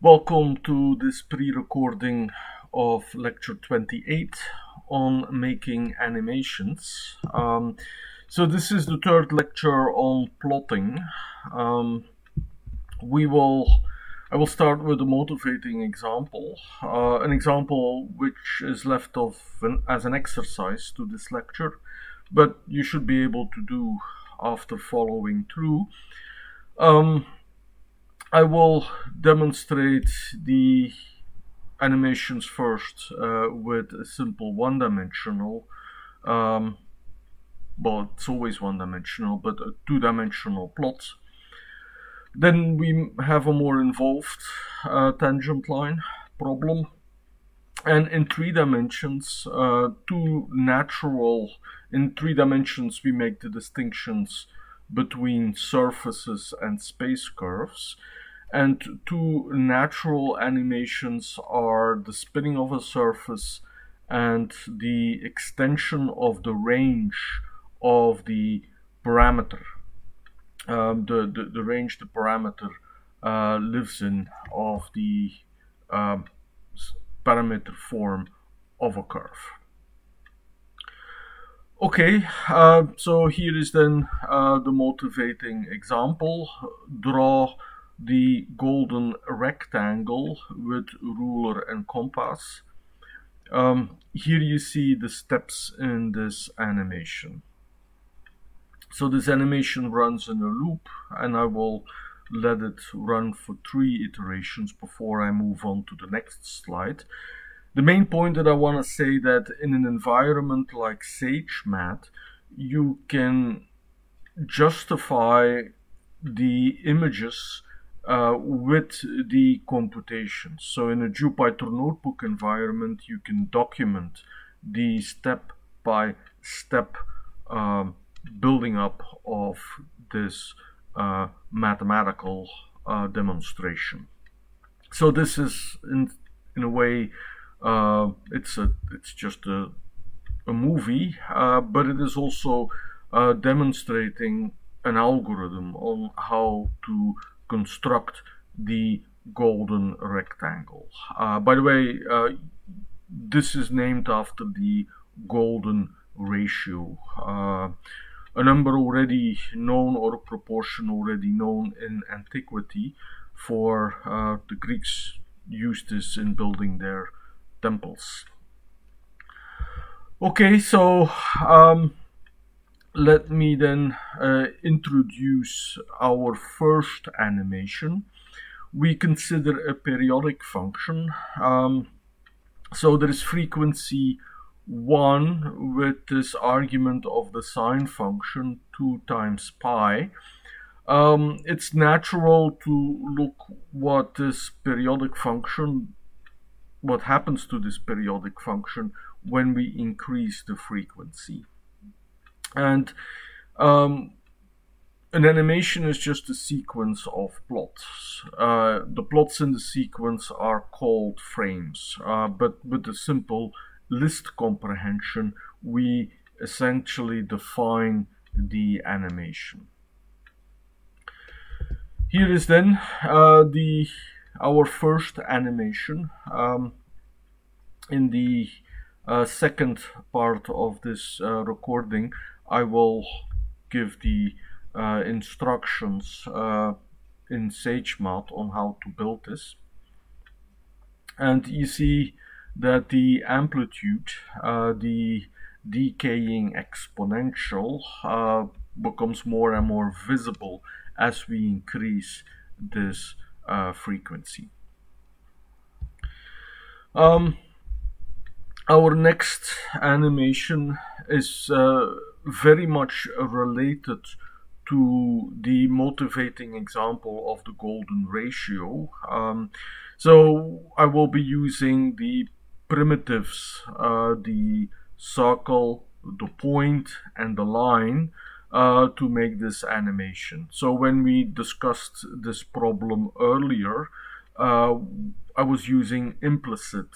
Welcome to this pre-recording of lecture 28 on making animations. Um, so this is the third lecture on plotting. Um, we will, I will start with a motivating example, uh, an example which is left off an, as an exercise to this lecture, but you should be able to do after following through. Um, I will demonstrate the animations first uh, with a simple one-dimensional um, well it's always one-dimensional but a two-dimensional plot. Then we have a more involved uh, tangent line problem. And in three dimensions uh, two natural in three dimensions we make the distinctions between surfaces and space curves and two natural animations are the spinning of a surface and the extension of the range of the parameter um, the, the, the range the parameter uh, lives in of the um, parameter form of a curve okay uh, so here is then uh, the motivating example draw the golden rectangle with ruler and compass. Um, here you see the steps in this animation. So this animation runs in a loop and I will let it run for three iterations before I move on to the next slide. The main point that I want to say that in an environment like SageMath, you can justify the images uh, with the computation. So in a Jupyter notebook environment, you can document the step by step um, building up of this uh, mathematical uh, demonstration. So this is in, in a way, uh, it's a, it's just a, a movie, uh, but it is also uh, demonstrating an algorithm on how to construct the golden rectangle. Uh, by the way, uh, this is named after the golden ratio, uh, a number already known or a proportion already known in antiquity for the Greeks used this in building their temples. Okay, so um, let me then uh, introduce our first animation. We consider a periodic function. Um, so there is frequency 1 with this argument of the sine function 2 times pi. Um, it's natural to look what this periodic function, what happens to this periodic function when we increase the frequency. And um, an animation is just a sequence of plots. Uh, the plots in the sequence are called frames, uh, but with a simple list comprehension, we essentially define the animation. Here is then uh, the our first animation. Um, in the uh, second part of this uh, recording, I will give the uh, instructions uh, in SageMath on how to build this. And you see that the amplitude, uh, the decaying exponential, uh, becomes more and more visible as we increase this uh, frequency. Um, our next animation is uh, very much related to the motivating example of the golden ratio. Um, so I will be using the primitives, uh, the circle, the point, and the line uh, to make this animation. So when we discussed this problem earlier, uh, I was using implicit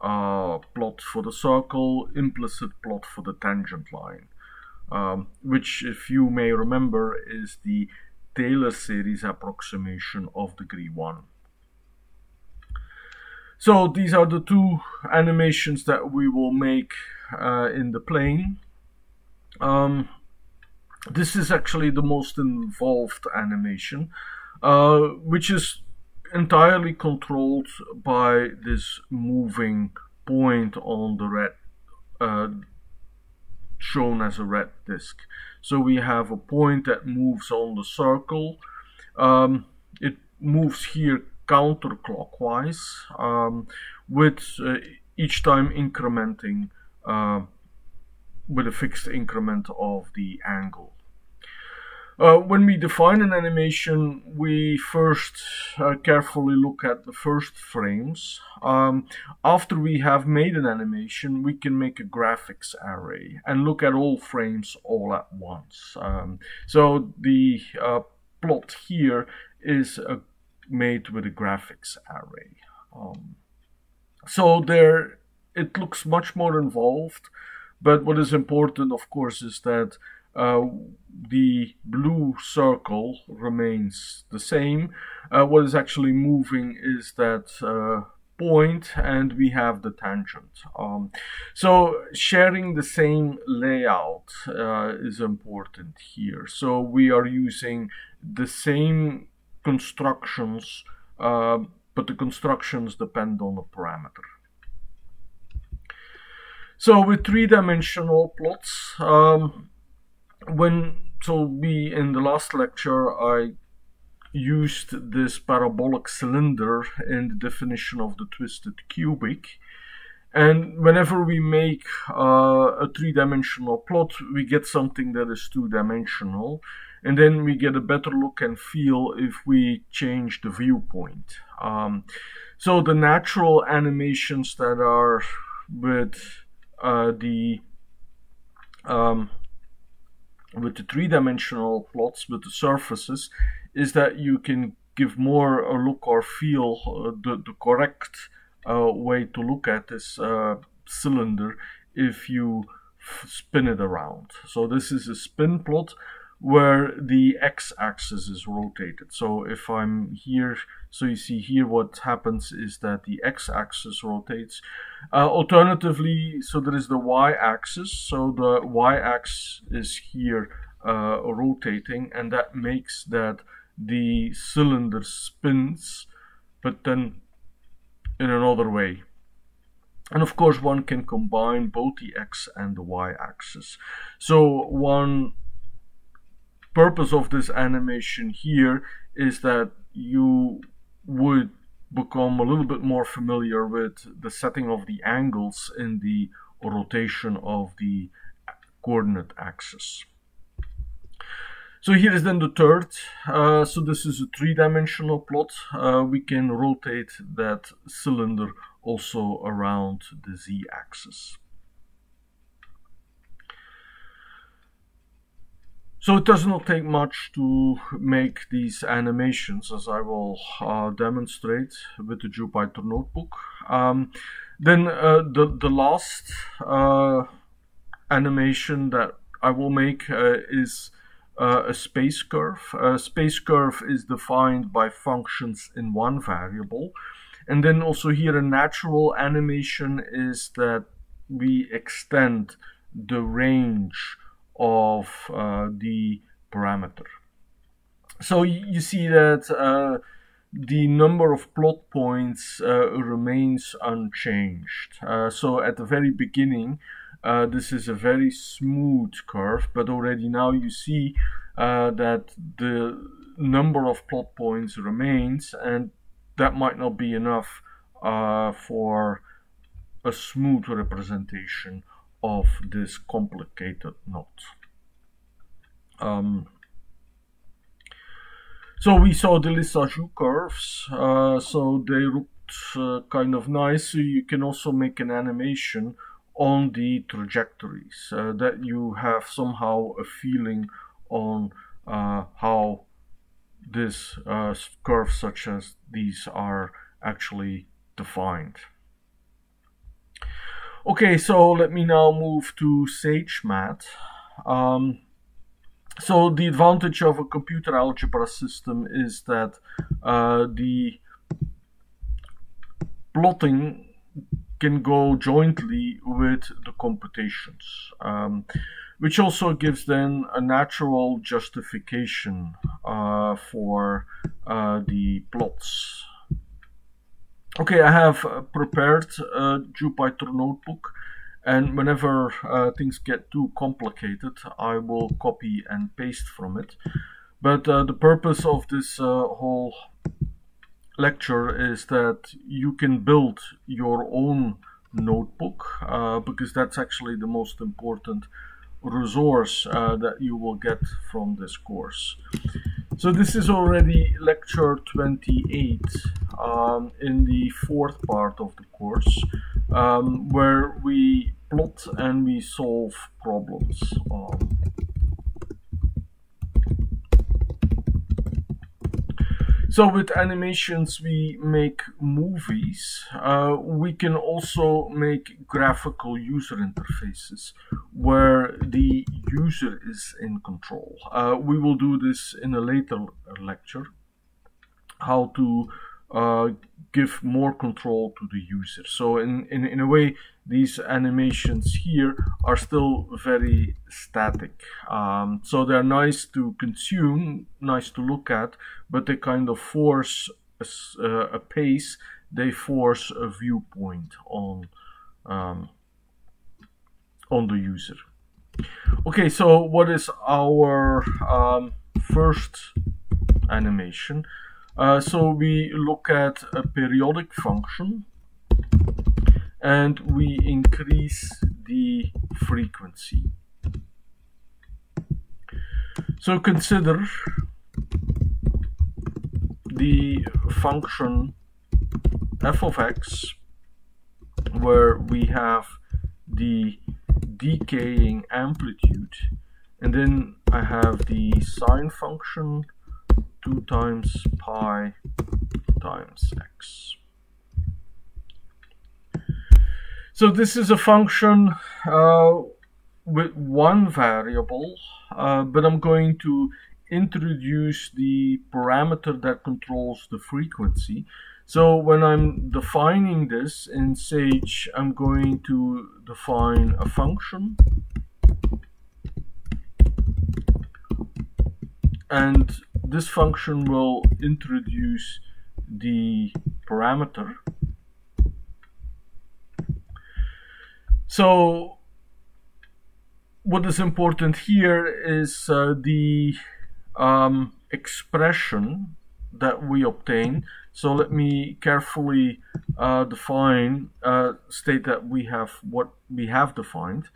uh, plot for the circle, implicit plot for the tangent line um, which, if you may remember, is the Taylor series approximation of degree 1. So these are the two animations that we will make uh, in the plane. Um, this is actually the most involved animation, uh, which is entirely controlled by this moving point on the red, uh, shown as a red disk. So we have a point that moves on the circle. Um, it moves here counterclockwise um, with uh, each time incrementing uh, with a fixed increment of the angle. Uh, when we define an animation, we first uh, carefully look at the first frames. Um, after we have made an animation, we can make a graphics array and look at all frames all at once. Um, so the uh, plot here is uh, made with a graphics array. Um, so there, it looks much more involved, but what is important, of course, is that uh, the blue circle remains the same. Uh, what is actually moving is that uh, point and we have the tangent. Um, so sharing the same layout uh, is important here. So we are using the same constructions, uh, but the constructions depend on the parameter. So with three-dimensional plots, um, when so we in the last lecture I used this parabolic cylinder in the definition of the twisted cubic. And whenever we make uh, a three-dimensional plot we get something that is two-dimensional. And then we get a better look and feel if we change the viewpoint. Um, so the natural animations that are with uh, the um, with the three-dimensional plots with the surfaces is that you can give more a look or feel uh, the, the correct uh, way to look at this uh, cylinder if you spin it around. So this is a spin plot where the x-axis is rotated. So if I'm here, so you see here what happens is that the x-axis rotates. Uh, alternatively, so there is the y-axis. So the y-axis is here uh, rotating and that makes that the cylinder spins, but then in another way. And of course, one can combine both the x and the y axis. So one purpose of this animation here is that you would become a little bit more familiar with the setting of the angles in the rotation of the coordinate axis. So here is then the third. Uh, so this is a three-dimensional plot. Uh, we can rotate that cylinder also around the z-axis. So it does not take much to make these animations as I will uh, demonstrate with the Jupyter notebook. Um, then uh, the, the last uh, animation that I will make uh, is uh, a space curve. A space curve is defined by functions in one variable. And then also here a natural animation is that we extend the range of uh, the parameter. So you see that uh, the number of plot points uh, remains unchanged. Uh, so at the very beginning, uh, this is a very smooth curve, but already now you see uh, that the number of plot points remains, and that might not be enough for a smooth representation of this complicated knot. Um, so we saw the Lissajous curves, uh, so they looked uh, kind of nice. So you can also make an animation on the trajectories uh, that you have somehow a feeling on uh, how this uh, curves such as these are actually defined. Okay, so let me now move to SageMath. Um, so the advantage of a computer algebra system is that uh, the plotting can go jointly with the computations, um, which also gives then a natural justification uh, for uh, the plots. Okay, I have uh, prepared a Jupyter notebook and whenever uh, things get too complicated I will copy and paste from it. But uh, the purpose of this uh, whole lecture is that you can build your own notebook uh, because that's actually the most important resource uh, that you will get from this course. So this is already lecture 28 um, in the fourth part of the course um, where we plot and we solve problems. Um, So with animations we make movies. Uh, we can also make graphical user interfaces where the user is in control. Uh, we will do this in a later lecture. How to uh, give more control to the user. So in, in, in a way, these animations here are still very static. Um, so they're nice to consume, nice to look at, but they kind of force a, uh, a pace, they force a viewpoint on, um, on the user. Okay, so what is our um, first animation? Uh, so we look at a periodic function and we increase the frequency. So consider the function f of x where we have the decaying amplitude and then I have the sine function 2 times pi times x. So this is a function uh, with one variable, uh, but I'm going to introduce the parameter that controls the frequency. So when I'm defining this in Sage, I'm going to define a function and this function will introduce the parameter. So what is important here is uh, the um, expression that we obtain. So let me carefully uh, define, uh, state that we have what we have defined.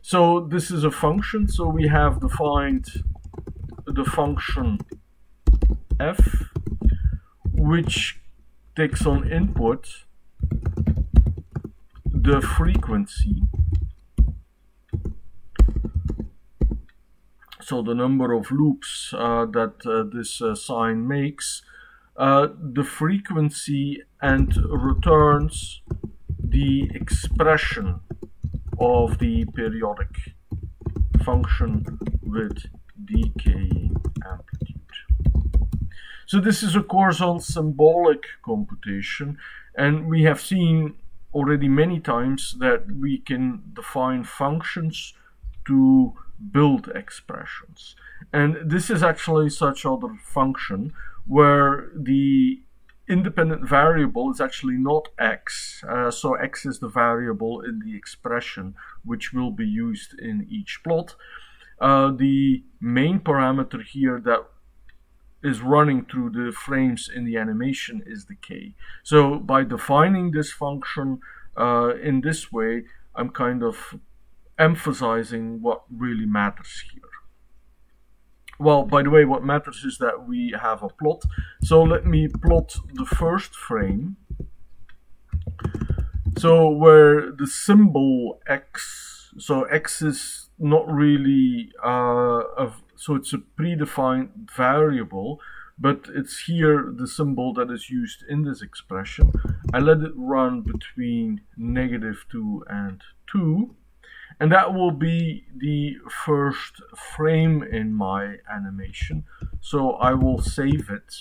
So this is a function, so we have defined the function f which takes on input the frequency so the number of loops uh, that uh, this uh, sine makes uh, the frequency and returns the expression of the periodic function with decaying amplitude. So this is a course on symbolic computation and we have seen already many times that we can define functions to build expressions. And this is actually such other function where the independent variable is actually not x. Uh, so x is the variable in the expression which will be used in each plot. Uh, the main parameter here that is running through the frames in the animation is the k. So by defining this function uh, in this way, I'm kind of emphasizing what really matters here. Well, by the way, what matters is that we have a plot. So let me plot the first frame. So where the symbol x, so x is not really uh, a so it's a predefined variable, but it's here the symbol that is used in this expression. I let it run between negative 2 and 2. And that will be the first frame in my animation. So I will save it.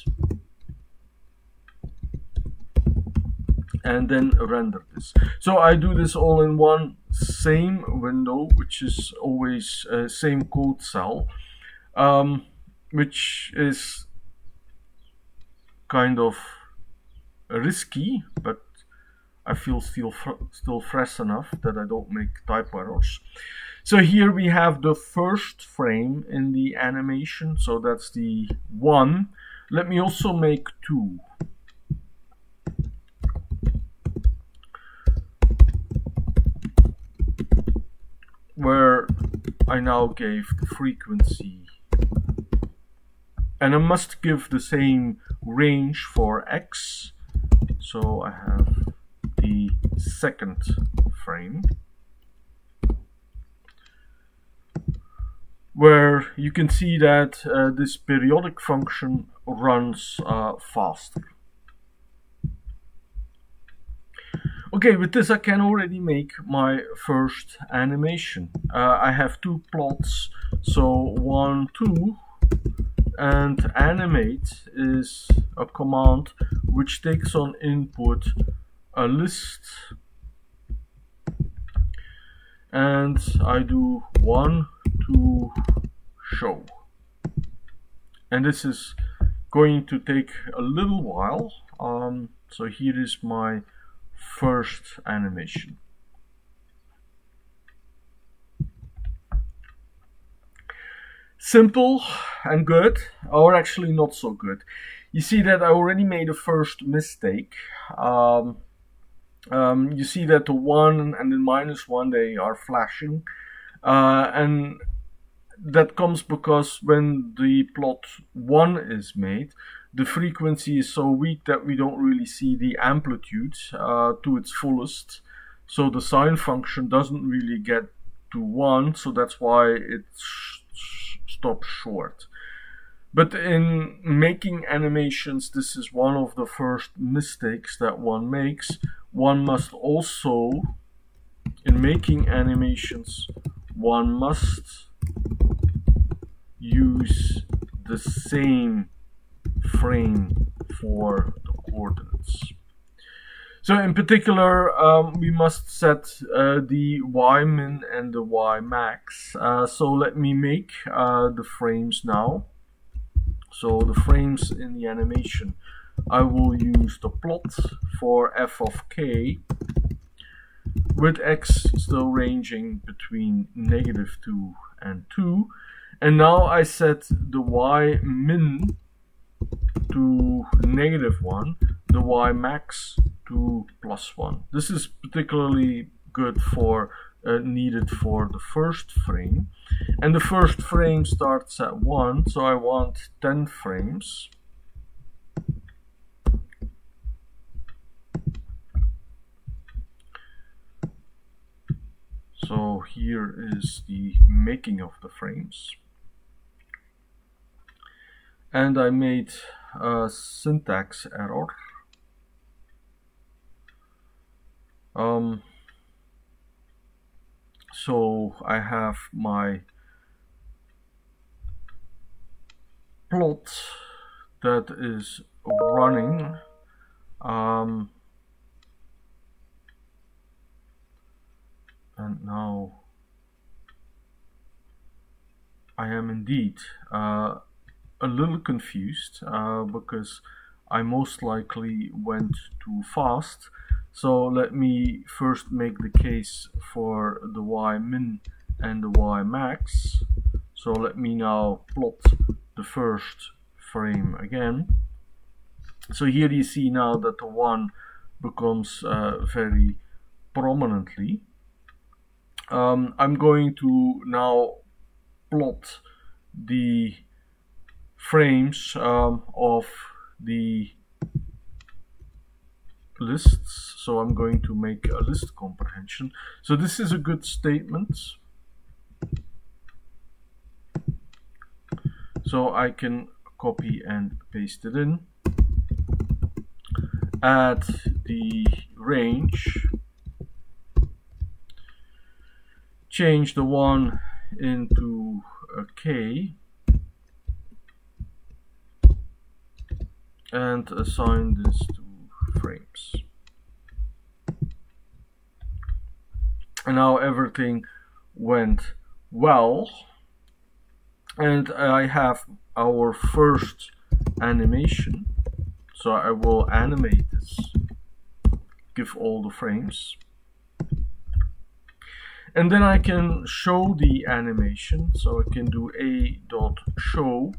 and then render this. So I do this all in one same window, which is always uh, same code cell, um, which is kind of risky, but I feel still fr still fresh enough that I don't make type errors. So here we have the first frame in the animation, so that's the one. Let me also make two. Where I now gave the frequency and I must give the same range for x so I have the second frame where you can see that uh, this periodic function runs uh, faster. Okay, with this I can already make my first animation. Uh, I have two plots, so one, two, and animate is a command which takes on input a list. And I do one to show. And this is going to take a little while. Um, so here is my first animation simple and good or actually not so good. You see that I already made a first mistake. Um, um, you see that the 1 and the minus 1 they are flashing. Uh, and that comes because when the plot 1 is made the frequency is so weak that we don't really see the amplitude uh, to its fullest. So the sine function doesn't really get to 1 so that's why it stops short. But in making animations this is one of the first mistakes that one makes. One must also in making animations one must use the same frame for the coordinates so in particular um, we must set uh, the y min and the y max uh, so let me make uh, the frames now. So the frames in the animation. I will use the plot for f of k with x still ranging between negative 2 and 2 and now I set the y min to negative 1 the y max to plus 1 this is particularly good for uh, needed for the first frame and the first frame starts at 1 so I want 10 frames So here is the making of the frames. And I made a syntax error. Um, so I have my plot that is running. Um, and now I am indeed uh, a little confused uh, because I most likely went too fast so let me first make the case for the y min and the y max so let me now plot the first frame again. So here you see now that the 1 becomes uh, very prominently. Um, I'm going to now plot the frames um, of the lists so I'm going to make a list comprehension. So this is a good statement. So I can copy and paste it in. Add the range. Change the one into a K. And assign this to frames. And now everything went well. And I have our first animation. So I will animate this, give all the frames. And then I can show the animation. So I can do a dot show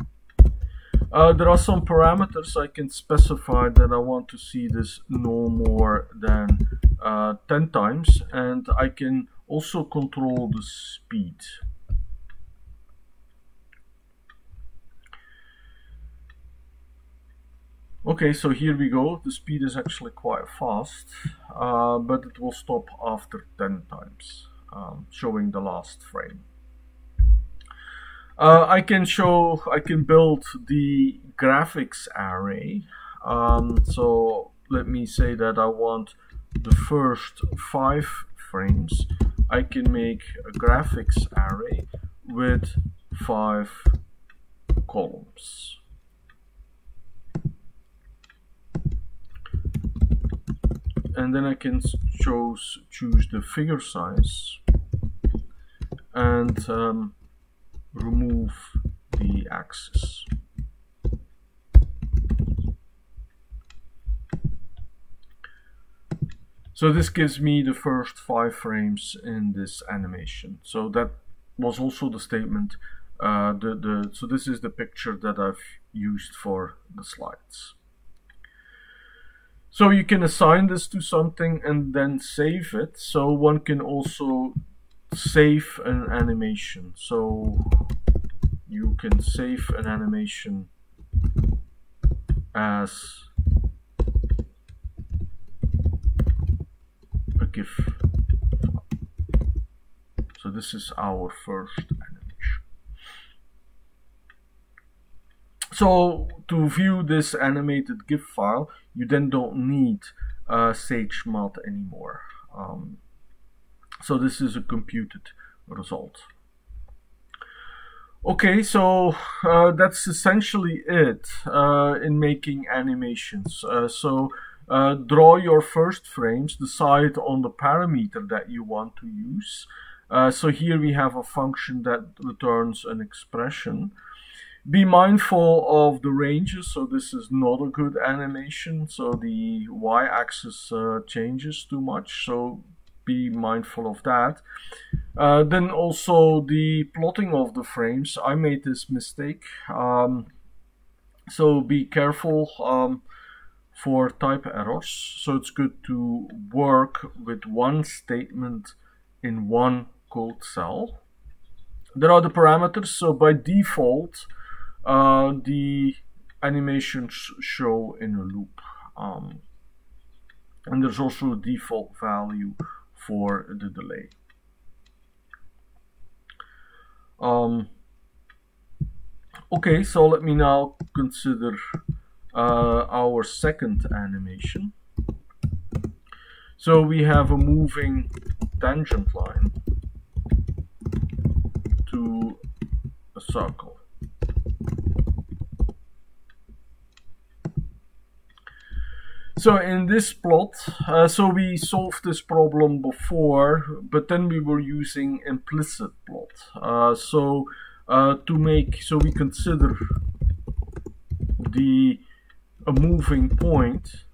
uh, there are some parameters I can specify that I want to see this no more than uh, 10 times and I can also control the speed Okay, so here we go. The speed is actually quite fast, uh, but it will stop after 10 times, um, showing the last frame. Uh, I can show, I can build the graphics array. Um, so let me say that I want the first five frames. I can make a graphics array with five columns. and then I can choose choose the figure size and um, remove the axis. So this gives me the first five frames in this animation. So that was also the statement. Uh, the, the, so this is the picture that I've used for the slides. So you can assign this to something and then save it. So one can also save an animation. So you can save an animation as a GIF. So this is our first animation. So to view this animated GIF file, you then don't need uh, SageMath anymore. Um, so this is a computed result. Okay, so uh, that's essentially it uh, in making animations. Uh, so uh, draw your first frames, decide on the parameter that you want to use. Uh, so here we have a function that returns an expression. Be mindful of the ranges, so this is not a good animation, so the y-axis uh, changes too much, so be mindful of that. Uh, then also the plotting of the frames, I made this mistake, um, so be careful um, for type errors, so it's good to work with one statement in one code cell. There are the parameters, so by default, uh, the animations show in a loop. Um, and there's also a default value for the delay. Um, okay, so let me now consider uh, our second animation. So we have a moving tangent line to a circle. So in this plot, uh, so we solved this problem before, but then we were using implicit plot. Uh, so uh, to make, so we consider the a moving point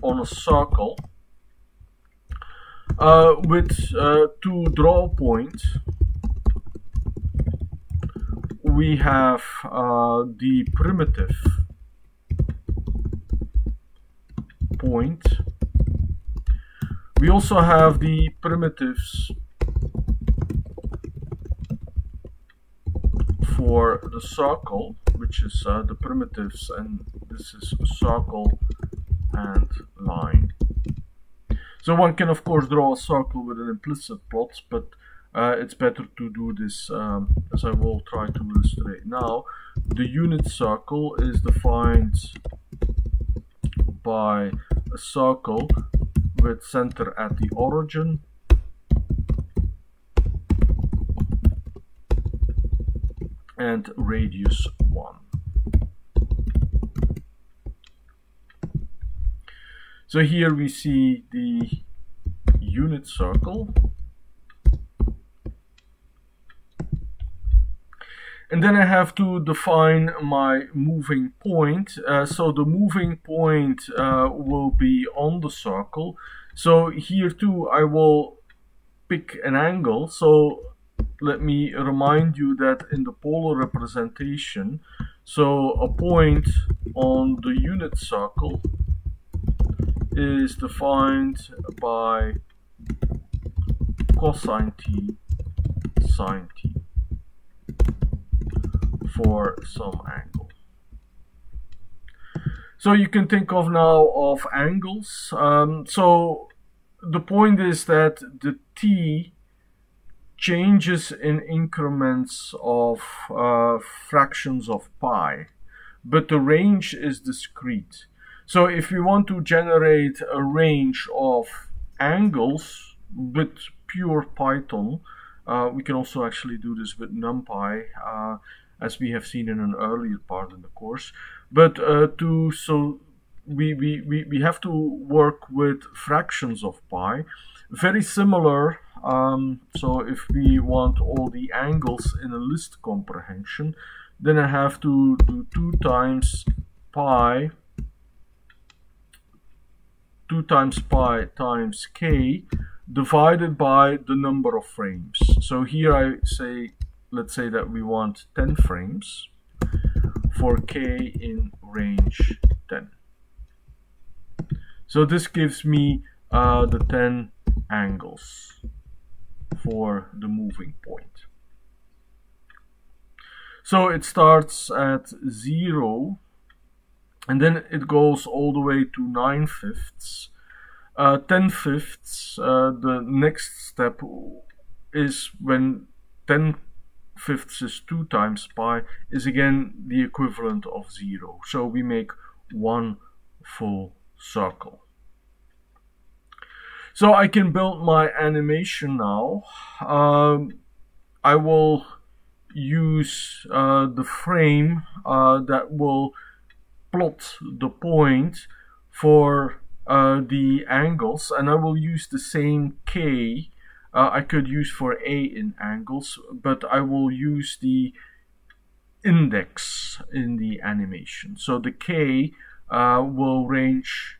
on a circle uh, with uh, to draw points. we have uh, the primitive point. We also have the primitives for the circle, which is uh, the primitives, and this is circle and line. So one can of course draw a circle with an implicit plot, but uh, it's better to do this um, as I will try to illustrate now. The unit circle is defined by a circle with center at the origin and radius 1. So here we see the unit circle. And then I have to define my moving point. Uh, so the moving point uh, will be on the circle. So here too, I will pick an angle. So let me remind you that in the polar representation, so a point on the unit circle is defined by cosine t sine t for some angle. So you can think of now of angles. Um, so the point is that the t changes in increments of uh, fractions of pi, but the range is discrete. So if we want to generate a range of angles with pure Python, uh, we can also actually do this with NumPy. Uh, as we have seen in an earlier part in the course. But uh, to so we, we, we, we have to work with fractions of pi, very similar. Um, so if we want all the angles in a list comprehension, then I have to do 2 times pi 2 times pi times k divided by the number of frames. So here I say let's say that we want 10 frames for k in range 10. So this gives me uh, the 10 angles for the moving point. So it starts at 0 and then it goes all the way to 9 fifths. Uh, 10 fifths, uh, the next step is when 10 fifths is 2 times pi is again the equivalent of 0. So we make one full circle. So I can build my animation now. Um, I will use uh, the frame uh, that will plot the point for uh, the angles and I will use the same K uh, I could use for A in angles, but I will use the index in the animation. So the K uh, will range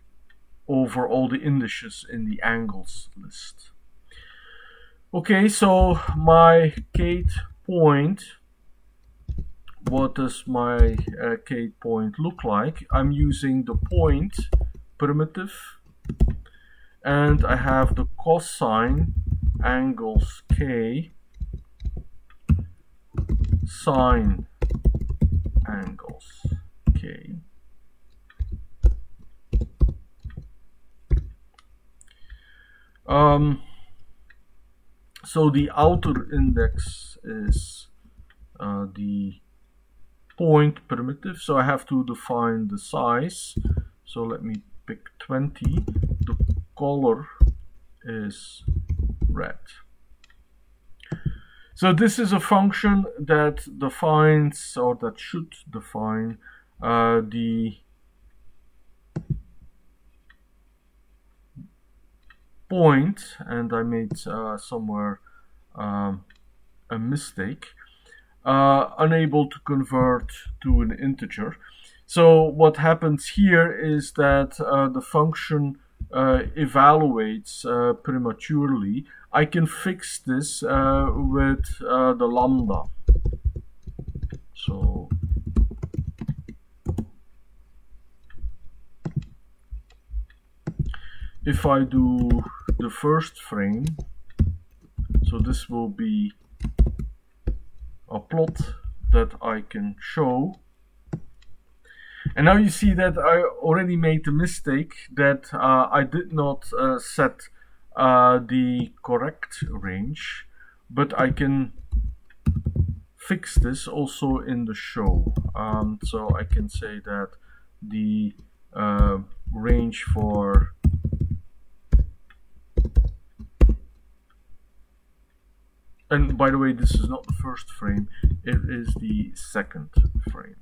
over all the indices in the angles list. Okay, so my Kate point, what does my uh, Kate point look like? I'm using the point primitive and I have the cosine angles K sine angles K. Um, so the outer index is uh, the point primitive. So I have to define the size. So let me pick 20 the color is red. So this is a function that defines or that should define uh, the point and I made uh, somewhere um, a mistake uh, unable to convert to an integer so what happens here is that uh, the function uh, evaluates uh, prematurely, I can fix this uh, with uh, the lambda. So if I do the first frame, so this will be a plot that I can show and now you see that I already made the mistake that uh, I did not uh, set uh, the correct range, but I can fix this also in the show. Um, so I can say that the uh, range for and by the way this is not the first frame it is the second frame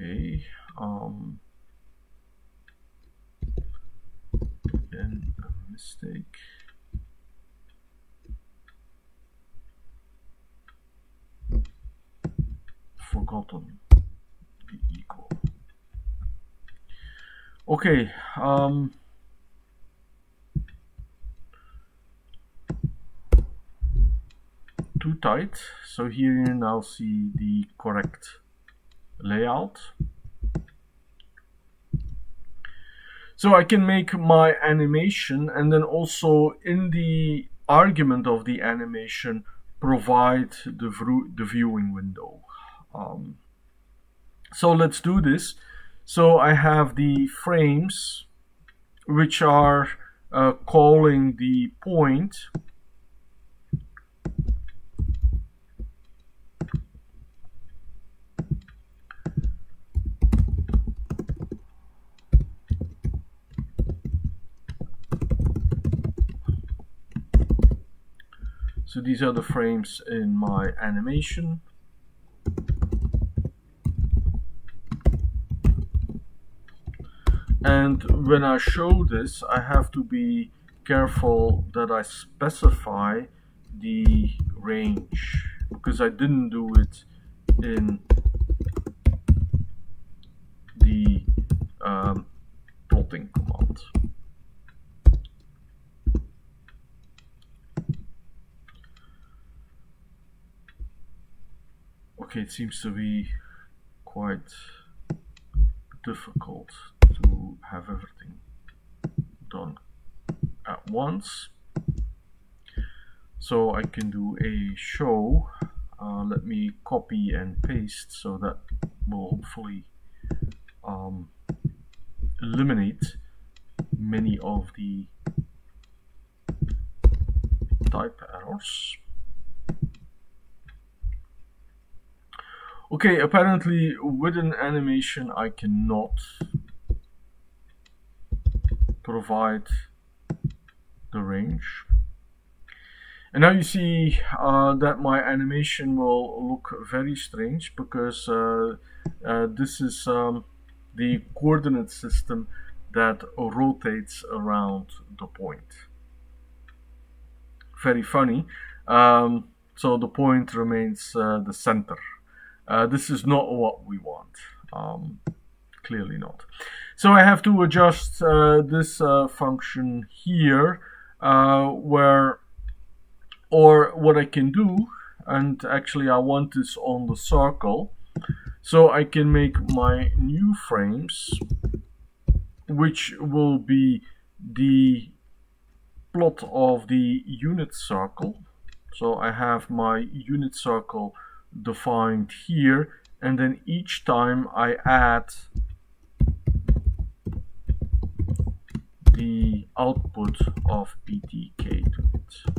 Okay. Um, again, a mistake. Forgotten the equal. Okay. Um, too tight. So here you now see the correct layout. So I can make my animation and then also in the argument of the animation provide the, the viewing window. Um, so let's do this. So I have the frames which are uh, calling the point So these are the frames in my animation. And when I show this, I have to be careful that I specify the range because I didn't do it in the um, plotting command. Okay it seems to be quite difficult to have everything done at once. So I can do a show. Uh, let me copy and paste so that will hopefully um, eliminate many of the type errors Okay, apparently with an animation I cannot provide the range. And now you see uh, that my animation will look very strange because uh, uh, this is um, the coordinate system that rotates around the point. Very funny. Um, so the point remains uh, the center. Uh, this is not what we want. Um, clearly not. So I have to adjust uh, this uh, function here uh, where or what I can do and actually I want this on the circle so I can make my new frames which will be the plot of the unit circle so I have my unit circle defined here and then each time I add the output of PTK to it.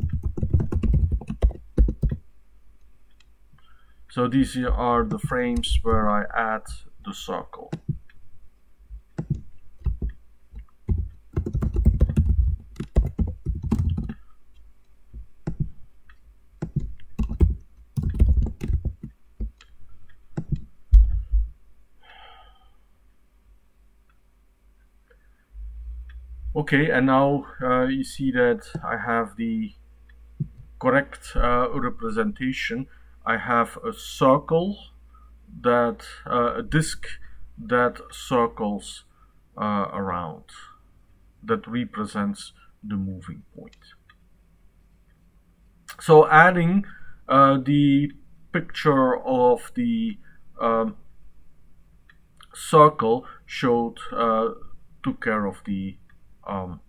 So these are the frames where I add the circle. Okay, and now uh, you see that I have the correct uh, representation. I have a circle that uh, a disk that circles uh, around that represents the moving point. So adding uh, the picture of the um, circle showed uh, took care of the um,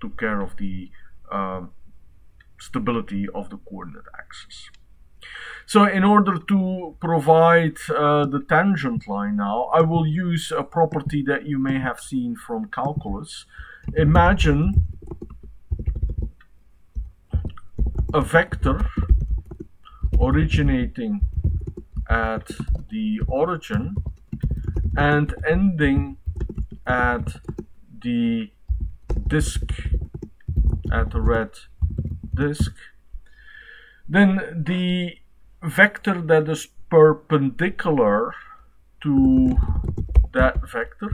took care of the um, stability of the coordinate axis. So in order to provide uh, the tangent line now, I will use a property that you may have seen from calculus. Imagine a vector originating at the origin and ending at the disk at the red disk then the vector that is perpendicular to that vector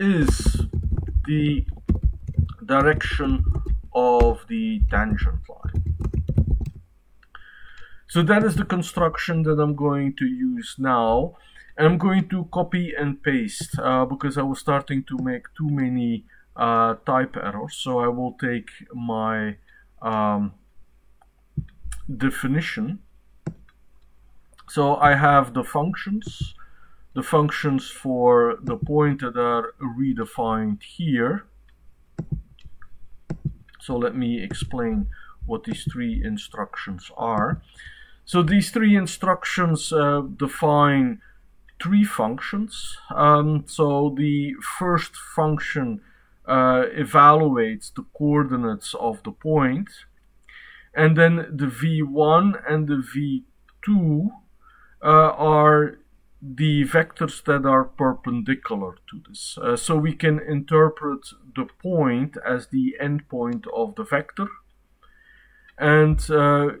is the direction of the tangent line. So that is the construction that I'm going to use now. And I'm going to copy and paste uh, because I was starting to make too many uh, type errors. So I will take my um, definition. So I have the functions, the functions for the point that are redefined here. So let me explain what these three instructions are. So these three instructions uh, define three functions. Um, so the first function uh, evaluates the coordinates of the point and then the v1 and the v2 uh, are the vectors that are perpendicular to this. Uh, so we can interpret the point as the endpoint of the vector. And uh,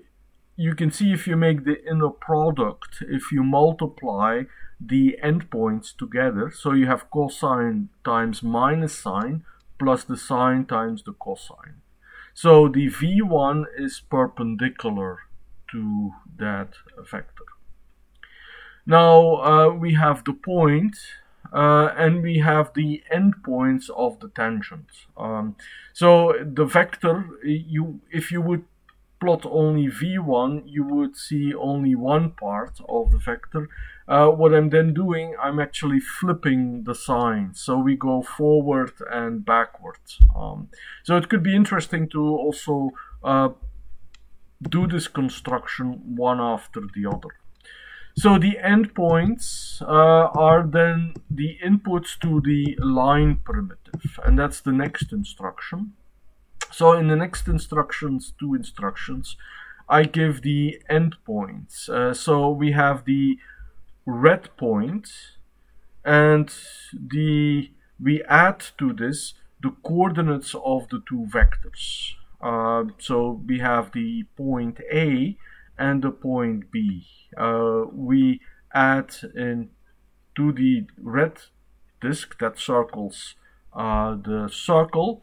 you can see if you make the inner product, if you multiply the endpoints together, so you have cosine times minus sine plus the sine times the cosine. So the v1 is perpendicular to that vector. Now uh, we have the point uh, and we have the endpoints of the tangent. Um, so the vector, you if you would plot only v1, you would see only one part of the vector. Uh, what I'm then doing, I'm actually flipping the sign. So we go forward and backwards. Um, so it could be interesting to also uh, do this construction one after the other. So the endpoints uh, are then the inputs to the line primitive, and that's the next instruction. So in the next instructions, two instructions, I give the endpoints. Uh, so we have the red point, and the we add to this the coordinates of the two vectors. Uh, so we have the point A and the point B. Uh, we add in to the red disk that circles uh, the circle,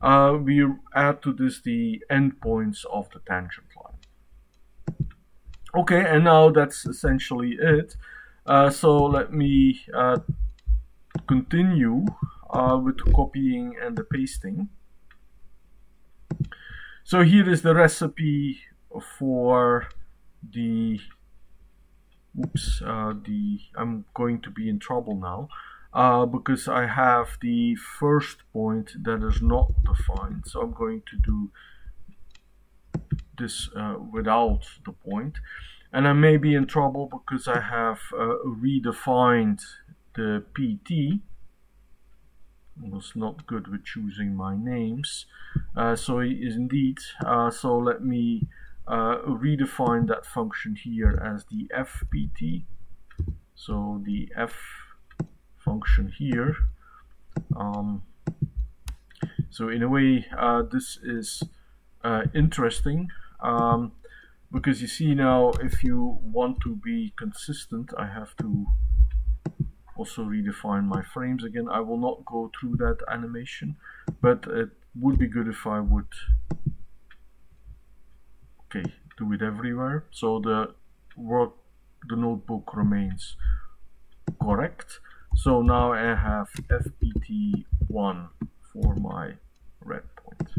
uh, we add to this the endpoints of the tangent line. Okay, and now that's essentially it. Uh, so let me uh, continue uh, with copying and the pasting. So here is the recipe for the oops uh, the I'm going to be in trouble now uh, because I have the first point that is not defined so I'm going to do this uh, without the point. And I may be in trouble because I have uh, redefined the PT I was not good with choosing my names. Uh, so is indeed uh, so let me uh, redefine that function here as the fpt so the f function here. Um, so in a way uh, this is uh, interesting um, because you see now if you want to be consistent I have to also redefine my frames again. I will not go through that animation but it would be good if I would okay do it everywhere. So the work the notebook remains correct so now I have FPT1 for my red point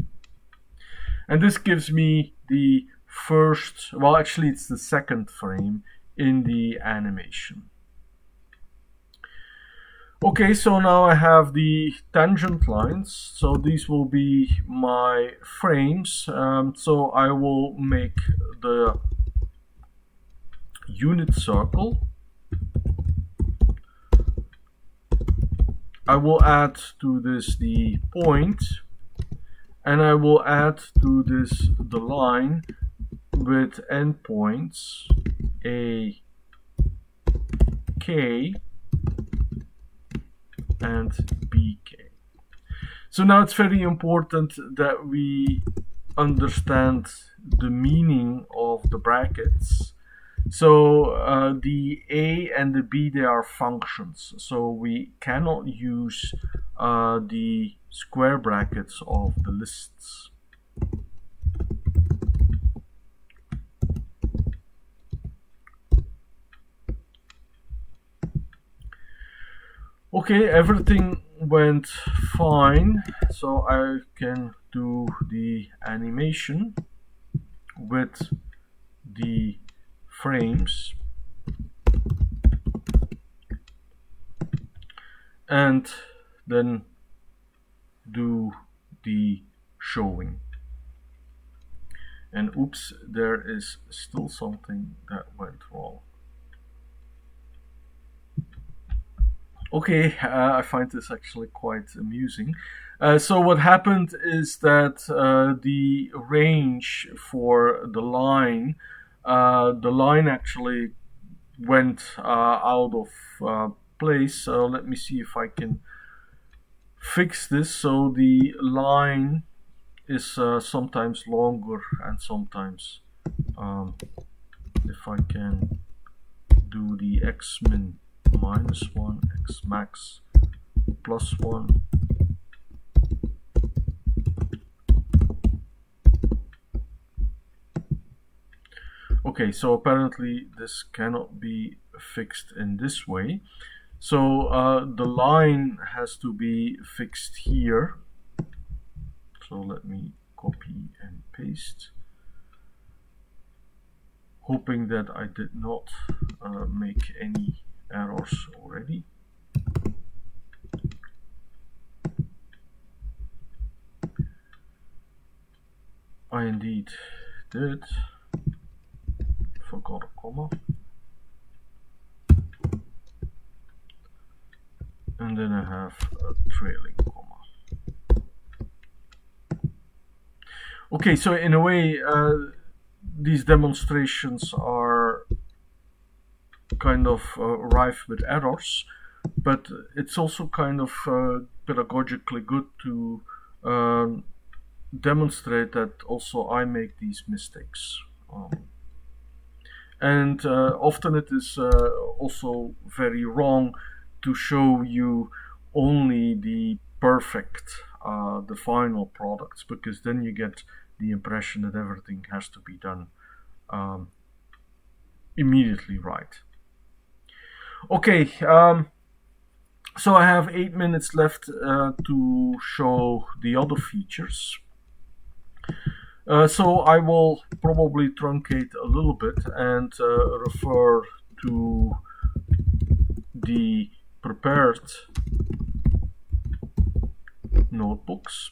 and this gives me the first well actually it's the second frame in the animation Okay, so now I have the tangent lines. So these will be my frames. Um, so I will make the unit circle. I will add to this the point and I will add to this the line with endpoints a k and bk. So now it's very important that we understand the meaning of the brackets. So uh, the a and the b they are functions. So we cannot use uh, the square brackets of the lists. Okay, everything went fine, so I can do the animation with the frames and then do the showing. And oops there is still something that went wrong. Okay, uh, I find this actually quite amusing. Uh, so what happened is that uh, the range for the line, uh, the line actually went uh, out of uh, place. So let me see if I can fix this. So the line is sometimes longer and sometimes, um, if I can do the X min minus 1 x max plus 1 okay so apparently this cannot be fixed in this way so uh, the line has to be fixed here so let me copy and paste hoping that I did not uh, make any errors already. I indeed did. Comma. And then I have a trailing comma. Okay, so in a way, uh, these demonstrations are kind of uh, rife with errors, but it's also kind of uh, pedagogically good to um, demonstrate that also I make these mistakes. Um, and uh, often it is uh, also very wrong to show you only the perfect, uh, the final products, because then you get the impression that everything has to be done um, immediately right. Okay, um, so I have eight minutes left uh, to show the other features. Uh, so I will probably truncate a little bit and uh, refer to the prepared notebooks.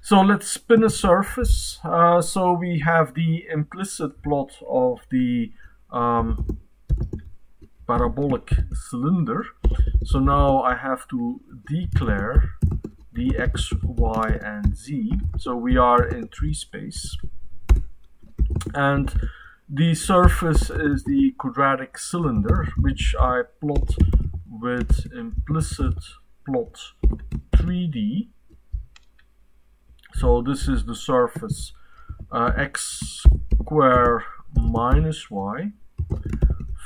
So let's spin a surface. Uh, so we have the implicit plot of the um, parabolic cylinder. So now I have to declare the x, y, and z. So we are in tree space. And the surface is the quadratic cylinder, which I plot with implicit plot 3D. So this is the surface uh, x square minus y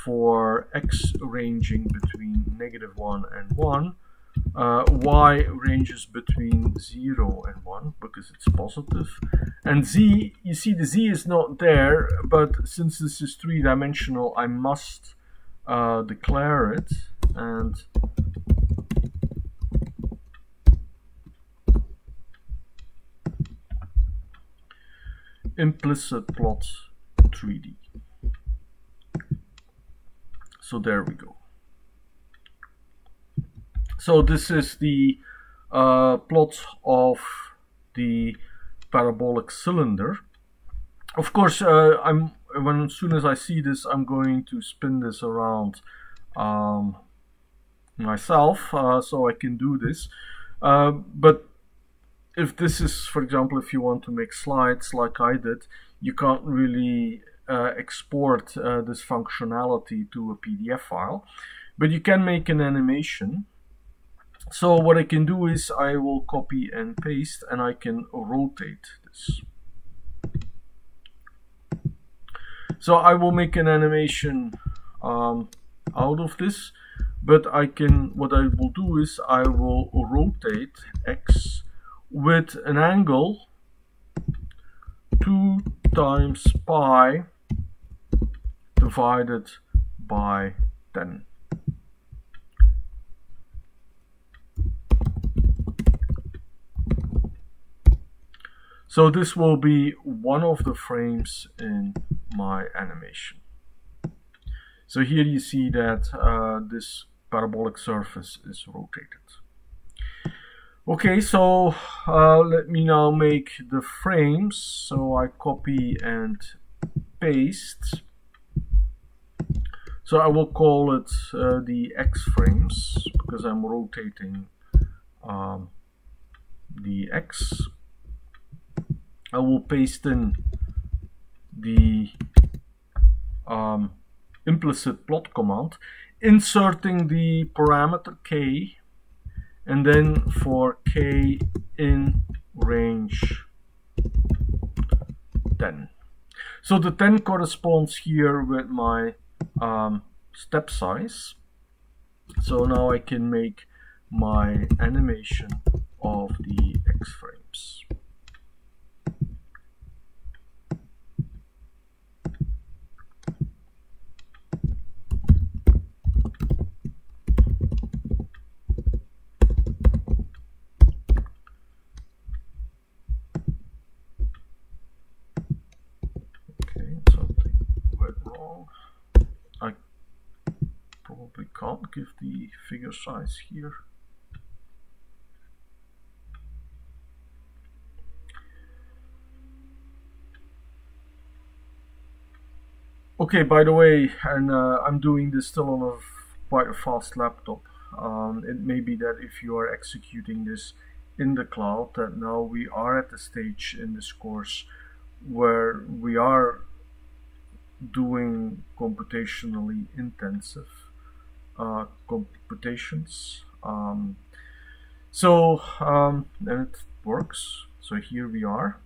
for x ranging between negative 1 and 1, uh, y ranges between 0 and 1 because it's positive, and z, you see the z is not there, but since this is three-dimensional, I must uh, declare it, and implicit plot 3D. So there we go. So this is the uh, plot of the parabolic cylinder. Of course, uh, I'm when as soon as I see this, I'm going to spin this around um, myself, uh, so I can do this. Uh, but if this is, for example, if you want to make slides like I did, you can't really uh, export uh, this functionality to a PDF file, but you can make an animation. So what I can do is I will copy and paste and I can rotate this. So I will make an animation um, out of this, but I can, what I will do is I will rotate X with an angle 2 times pi divided by 10. So this will be one of the frames in my animation. So here you see that uh, this parabolic surface is rotated. Okay, so uh, let me now make the frames. So I copy and paste. So I will call it uh, the X frames because I'm rotating um, the X I will paste in the um, implicit plot command, inserting the parameter k, and then for k in range 10. So the 10 corresponds here with my um, step size. So now I can make my animation of the X can't give the figure size here. Okay, by the way, and uh, I'm doing this still on a quite a fast laptop. Um, it may be that if you are executing this in the cloud, that now we are at the stage in this course where we are doing computationally intensive uh, computations. Um, so, um, and it works. So here we are.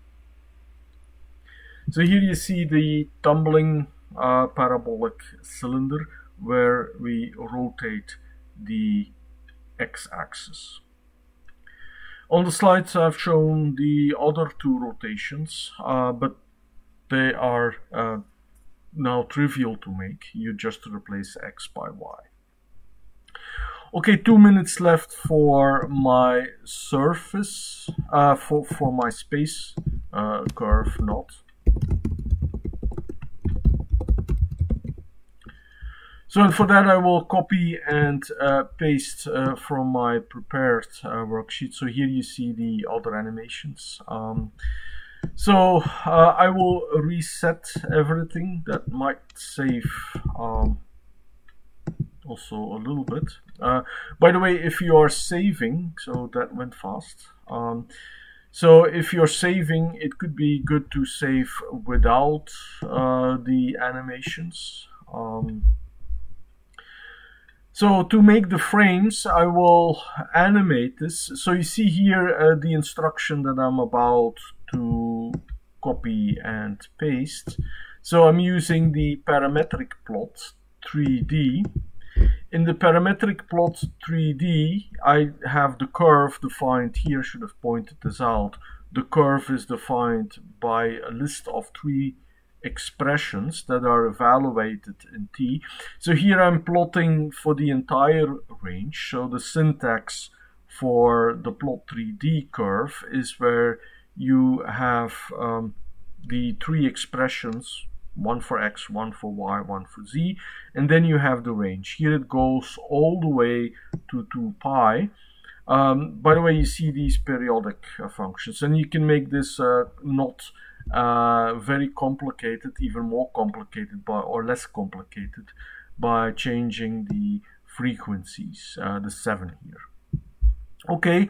So here you see the tumbling uh, parabolic cylinder where we rotate the x-axis. On the slides I've shown the other two rotations, uh, but they are uh, now trivial to make. You just replace x by y. Okay, two minutes left for my surface, uh, for, for my space uh, curve knot. So for that I will copy and uh, paste uh, from my prepared uh, worksheet. So here you see the other animations. Um, so uh, I will reset everything that might save um, also a little bit. Uh, by the way, if you are saving, so that went fast. Um, so if you're saving, it could be good to save without uh, the animations. Um, so to make the frames, I will animate this. So you see here uh, the instruction that I'm about to copy and paste. So I'm using the parametric plot 3D in the parametric plot 3D, I have the curve defined here, should have pointed this out. The curve is defined by a list of three expressions that are evaluated in t. So here I'm plotting for the entire range. So the syntax for the plot 3D curve is where you have um, the three expressions one for x, one for y, one for z, and then you have the range. Here it goes all the way to 2 pi. Um, by the way, you see these periodic uh, functions, and you can make this uh, not uh, very complicated, even more complicated, by, or less complicated, by changing the frequencies, uh, the 7 here. Okay,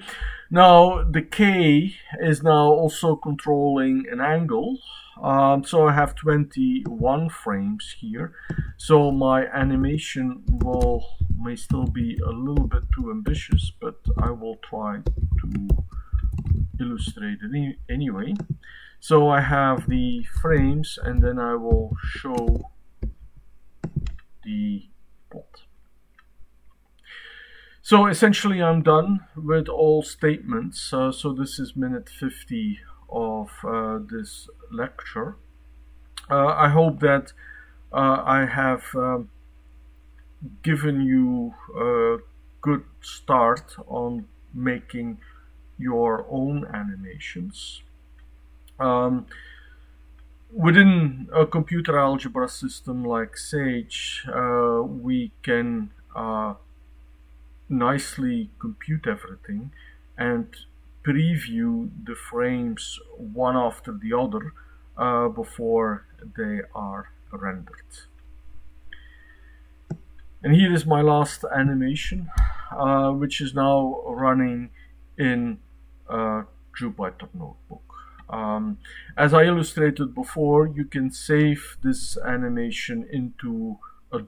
now the K is now also controlling an angle. Um, so I have 21 frames here. So my animation will may still be a little bit too ambitious, but I will try to illustrate it anyway. So I have the frames and then I will show the plot. So essentially I'm done with all statements. Uh, so this is minute 50 of uh, this lecture. Uh, I hope that uh, I have um, given you a good start on making your own animations. Um, within a computer algebra system like Sage, uh, we can uh, nicely compute everything and preview the frames one after the other uh, before they are rendered. And here is my last animation, uh, which is now running in uh, Jupyter Notebook. Um, as I illustrated before, you can save this animation into a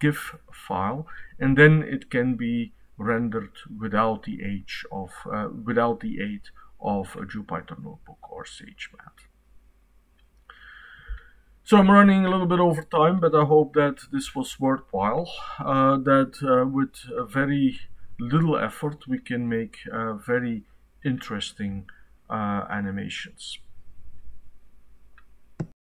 .gif file, and then it can be rendered without the aid of uh, without the aid of a Jupyter Notebook or SageMath. So I'm running a little bit over time, but I hope that this was worthwhile. Uh, that uh, with very little effort we can make uh, very interesting uh, animations.